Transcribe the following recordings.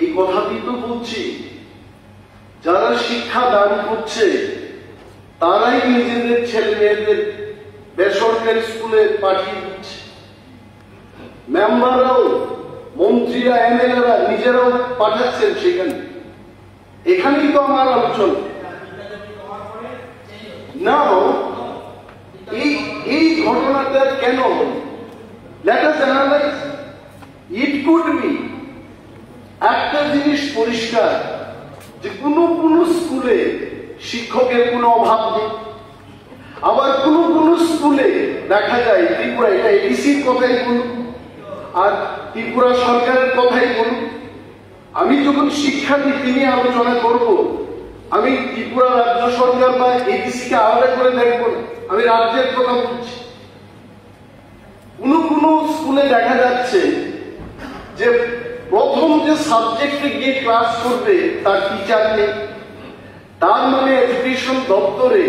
এই কথাটি তো বলছি। যারা শিক্ষা দান করছে, তারাই নিজেদের ছেলে মেয়েদের বেসরকারি স্কুলে পাঠিয়ে দিচ্ছে। মেম্বাররাও, মন্ত্রীরা, এমএলএরা নিজেরাও পাঠাচ্ছেন সেখানে। এখানেই তো আমার আলোচনা। না এই এই ঘটনাটা কেন let us analyse it could be একটা জিনিস পরিষ্কার, যে কোনো কোনো স্কুলে শিক্ষকের কোনো অভাব নেই। আবার কোনো কোনো স্কুলে দেখা যায়, ত্রিপুরা, এটা এডিসির কথাই বলুন, আর ত্রিপুরা সরকারের কথাই বলুন। আমি যখন শিক্ষা নীতি নিয়ে আলোচনা করব, আমি ত্রিপুরা রাজ্য সরকার বা এডিসিকে আলাদা করে দেখব আমি রাজ্যের কথা বলছি। কোনো কোনো স্কুলে দেখা যাচ্ছে যে প্রথম যে সাবজেক্টে গিয়ে ক্লাস করবে, তার টিচার নেই। তার মানে এডুকেশন দপ্তরে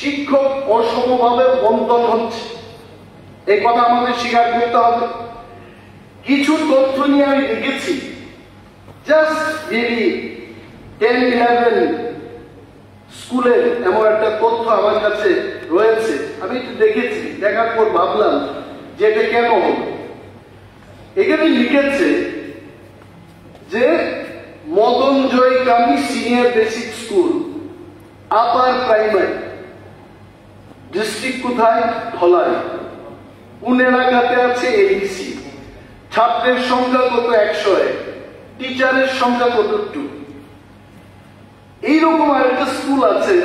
শিক্ষক অসমভাবে বন্টন হচ্ছে। এই কথা আমাদের স্বীকার করতে হবে। কিছু তথ্য নিয়ে আমি দেখেছি। জাস্ট টেন স্কুলের এমন একটা তথ্য আমার কাছে রয়েছে। আমি একটু দেখেছি, দেখার পর ভাবলাম যে এটা কেন হলো? এখানে লিখেছে যে Madan Joy Joykami senior basic school, upper primary. District কোথায়? ধলাই। কোন এলাকাতে আছে? এডিসি ছাত্রের সংখ্যা কত? একশো এক। টিচারের সংখ্যা কত? টু এইরকম আরেকটা স্কুল আছে,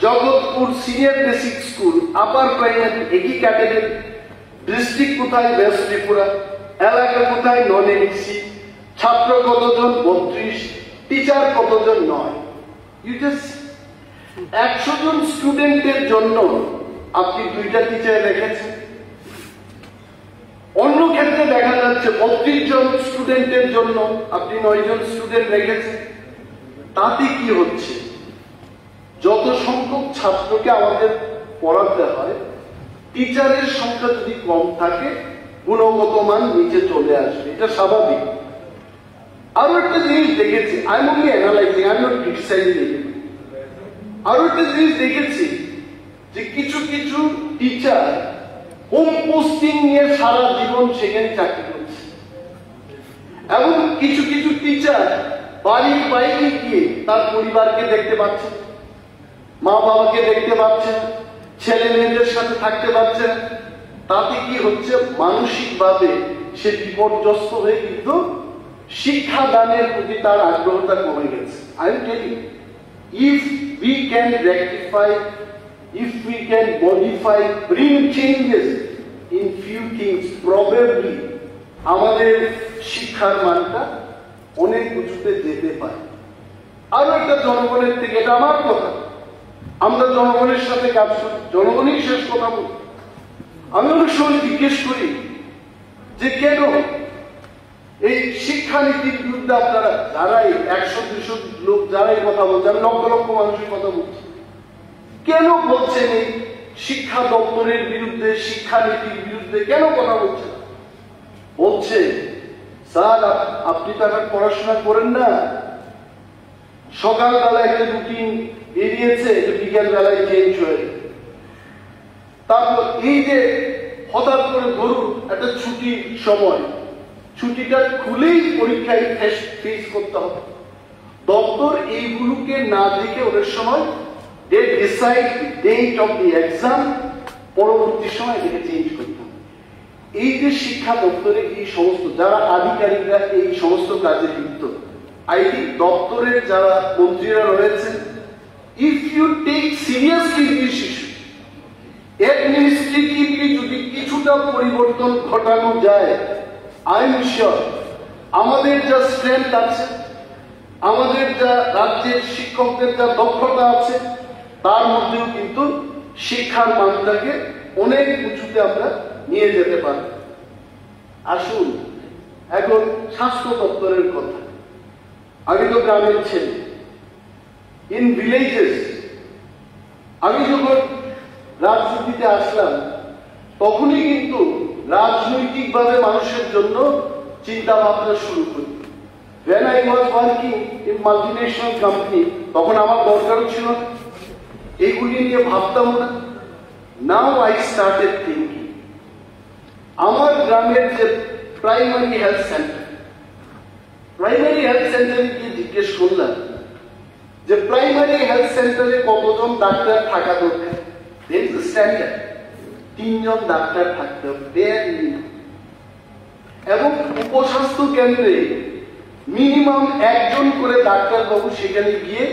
Jagatpur senior basic school, upper primary, একই ক্যাটাগরি। ডিস্ট্রিক্ট কোথায়? ওয়েস্ট ত্রিপুরা। এলাকা কোথায় নন এডিসি ছাত্র কতজন? বত্রিশ। টিচার কতজন? নয়। ইউ জাস্ট একশো জন স্টুডেন্টের জন্য আপনি দুইটা টিচার রেখেছেন। অন্য ক্ষেত্রে দেখা যাচ্ছে বত্রিশ জন স্টুডেন্টের জন্য আপনি নয় জন স্টুডেন্ট রেখেছেন। তাতে কি হচ্ছে? যত সংখ্যক ছাত্রকে আমাদের পড়াতে হয় টিচারের সংখ্যা যদি কম থাকে গুণগত মান নিচে চলে আসবে এটা স্বাভাবিক। আরও একটা জিনিস দেখেছি I am analysing I not criticising আরও একটা জিনিস দেখেছি যে কিছু কিছু টিচার হোম পোস্টিং নিয়ে সারা জীবন সেখানে চাকরি করছে। এবং কিছু কিছু টিচার বাড়ির বাইরে গিয়ে তার পরিবারকে দেখতে পাচ্ছে মা বাবাকে দেখতে পাচ্ছে ছেলে মেয়েদের সাথে থাকতে পারছে। তাতে কি হচ্ছে? মানসিকভাবে সে বিপর্যস্ত হয়ে কিন্তু শিক্ষা দানের প্রতি তার আগ্রহটা কমে গেছে। I am telling if we can rectify, if we can modify, bring changes in few things, probably আমাদের শিক্ষার মানটা অনেক উঁচুতে যেতে পারে। আরও একটা জনগণের থেকে এটা আমার কথা। আমরা জনগণের সাথে কাজ করি জনগণই শেষ কথা বলি আমি অনেক সময় জিজ্ঞেস করি যে কেন এই শিক্ষানীতির বিরুদ্ধে আপনারা যারাই একশো, দুশো লোক যারাই কথা বলছেন লক্ষ লক্ষ মানুষের কথা বলছে। কেন বলছেন এই শিক্ষা দপ্তরের বিরুদ্ধে, শিক্ষানীতির বিরুদ্ধে কেন কথা বলছেন? বলছে, স্যার আপনি তো এখন পড়াশোনা করেন না। সকালবেলা একটা রুটিন বেরিয়েছে বিকেল বেলায় চেঞ্জ হয়ে। তারপর এই যে হঠাৎ করে ধরুন একটা ছুটির সময়, ছুটিটা খুলেই পরীক্ষায় ফেস ফেস করতে হবে। দপ্তর এইগুলোকে না দেখে ওদের সময় they decide date of the exam পরবর্তী সময় এটাকে চেঞ্জ করতে এই যে শিক্ষা দপ্তরে এই সমস্ত, যারা আধিকারিকরা এই সমস্ত কাজে লিপ্ত আইটি দপ্তরের যারা মন্ত্রীরা রয়েছেন if you take seriously this issue administratively যদি কিছুটা পরিবর্তন ঘটানো যায় আই এম শিওর আমাদের যা স্ট্রেংথ আছে, আমাদের যা রাজ্যের শিক্ষকদের যা দক্ষতা আছে, তার মধ্যেও কিন্তু শিক্ষার মানটাকে অনেক উঁচুতে আমরা নিয়ে যেতে পারি। আসুন, এখন স্বাস্থ্য দপ্তরের কথা। আমি তো গ্রামের ছেলে। ইন ভিলেজেস আমি যখন রাজনীতিতে আসলাম, তখনই কিন্তু রাজনৈতিকভাবে মানুষের জন্য চিন্তা ভাবনা শুরু করি। When I was working in multinational company, তখন আমার দরকারও ছিল না। এগুলি নিয়ে ভাবতাম না। নাও আই স্টার্টেড থিঙ্কিং আমার গ্রামের যে primary health centre primary health সেন্টারে গিয়ে জিজ্ঞেস করলাম যে প্রাইমারি হেলথ সেন্টারে কতজন ডাক্তার থাকা দরকার? স্ট্যান্ডার্ড তিনজন ডাক্তার থাকতে হবে। এবং উপস্বাস্থ্য কেন্দ্রে মিনিমাম একজন করে ডাক্তার বাবু সেখানে গিয়ে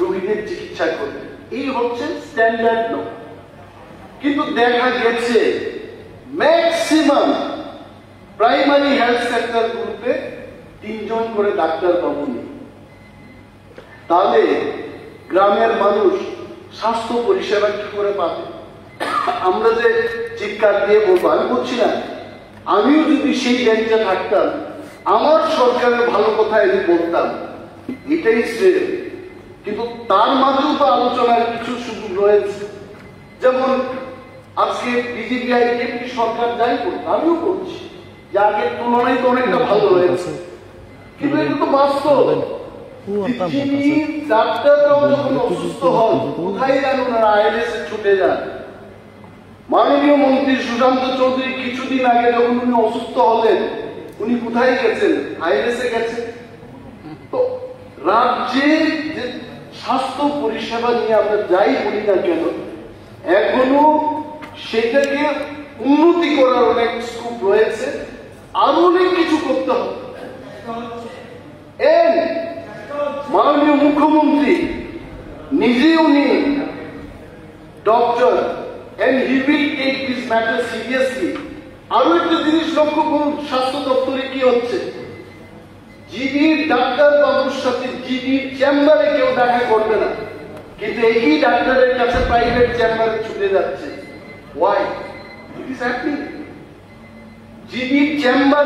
রোগীদের চিকিৎসা করবে। এই হচ্ছে স্ট্যান্ডার্ড নো কিন্তু দেখা গেছে ম্যাক্সিমাম প্রাইমারি হেলথ সেন্টার গ্রুপে তিনজন করে ডাক্তার বাবু নেই। তাহলে গ্রামের মানুষ স্বাস্থ্য পরিষেবা কি করে পাবে। আমরা যে চিৎকার দিয়ে বলব, আমি বলছি না, আমিও যদি সেই বেঞ্চে থাকতাম, আমার সরকারের ভালো কথা আমি বলতাম, এটাই শ্রেয়। কিন্তু তার মাঝেও তো আলোচনার কিছু সুযোগ রয়েছে। যেমন আজকে বিজেপি আইডিএমপি সরকার যাই করতো আমিও করছি। যে আগের তুলনায় তো অনেকটা ভালো রয়েছে। কিন্তু এটা তো বাস্তব। যিনি ডাক্তাররাও যখন অসুস্থ হন কোথায় যান ওনারা আইএলএস ছুটে যান। মাননীয় মন্ত্রী সুশান্ত চৌধুরী কিছুদিন আগে যখন উনি অসুস্থ হলেন উনি কোথায় গেছেন? আইএলএস গেছেন? তো রাজ্যের যে স্বাস্থ্য পরিষেবা নিয়ে আমরা যাই বলি না কেন এখনও সেটাকে উন্নতি করার অনেক স্কোপ রয়েছে। আরও অনেক কিছু করতে হবে। মাননীয় মুখ্যমন্ত্রী নিজে উনি doctor and he will take this matter seriously আরও একটা জিনিস লক্ষ্য করুন, স্বাস্থ্য দপ্তরে কি হচ্ছে? জিবির ডাক্তার বাবুর সাথে জিবির চেম্বারে কেউ দেখা করবে না। কিন্তু একই ডাক্তারের কাছে প্রাইভেট চেম্বারে ছুটে যাচ্ছে। ওয়াই ইট ইস হ্যাপনিং জিবির চেম্বার